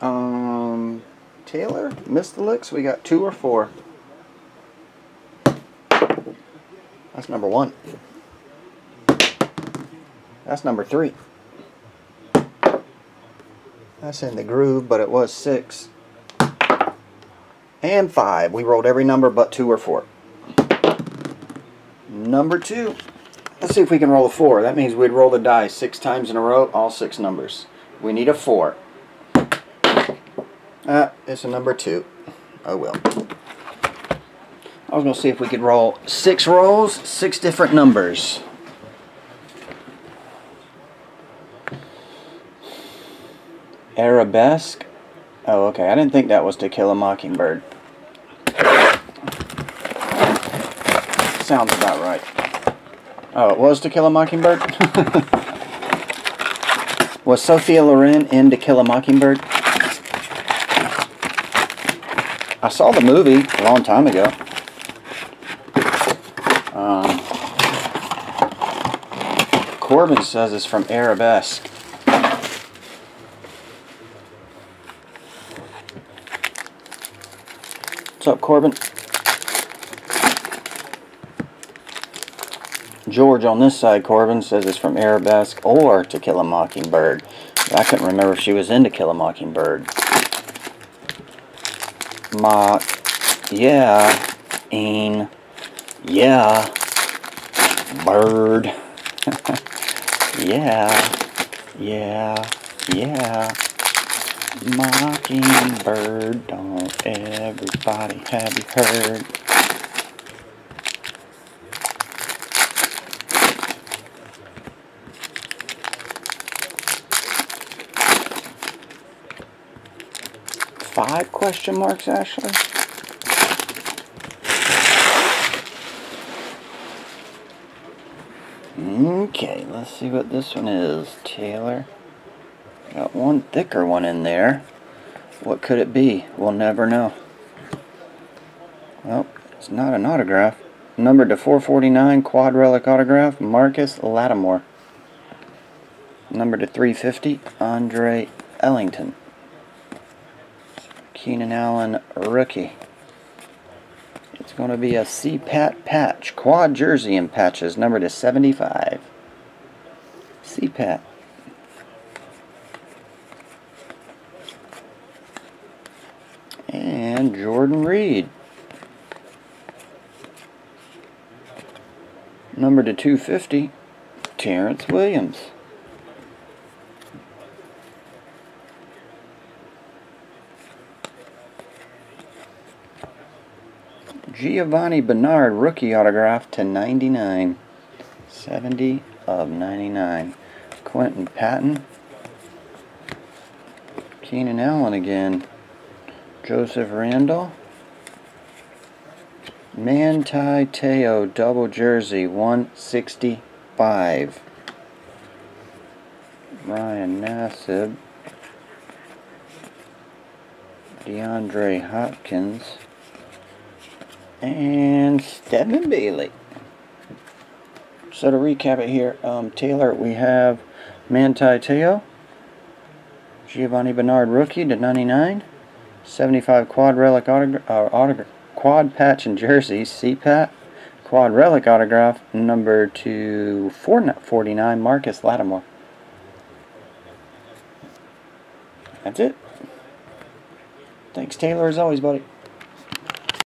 Um, Taylor, missed the licks. We got two or four. That's number one. That's number three. That's in the groove, but it was six. And five. We rolled every number but two or four. Number two. Let's see if we can roll a four. That means we'd roll the die six times in a row, all six numbers. We need a four. Ah, it's a number two. Oh well. I was going to see if we could roll six rolls, six different numbers. Arabesque. Oh, okay. I didn't think that was To Kill a Mockingbird. Sounds about right. Oh, it was To Kill a Mockingbird? was Sophia Loren in To Kill a Mockingbird? I saw the movie a long time ago. Um, Corbin says it's from Arabesque. What's up, Corbin? George on this side, Corbin, says it's from Arabesque or To Kill a Mockingbird. I couldn't remember if she was in To Kill a Mockingbird. Mock, yeah, een, yeah, bird, yeah, yeah, yeah. Mockingbird, don't everybody have you heard? Five question marks, Ashley? Okay, let's see what this one is, Taylor. Got one thicker one in there. What could it be? We'll never know. Well, it's not an autograph. Numbered to 449, quad relic autograph, Marcus Lattimore. Number to 350, Andre Ellington. Keenan Allen rookie. It's going to be a CPAT patch, quad jersey in patches, number to 75. CPAT. And Jordan Reed. Number to 250, Terrance Williams. Giovani Bernard rookie autograph to 99. 70 of 99. Quinton Patton. Keenan Allen again. Joseph Randle. Manti Te'o double jersey 165. Ryan Nassib. DeAndre Hopkins and Stedman Bailey. So to recap it here, um, Taylor, we have Manti Te'o, Giovani Bernard rookie to 99, 75 quad relic autograph, uh, quad patch and jersey, CPAT, quad relic autograph, number to 449, Marcus Lattimore. That's it. Thanks, Taylor, as always, buddy.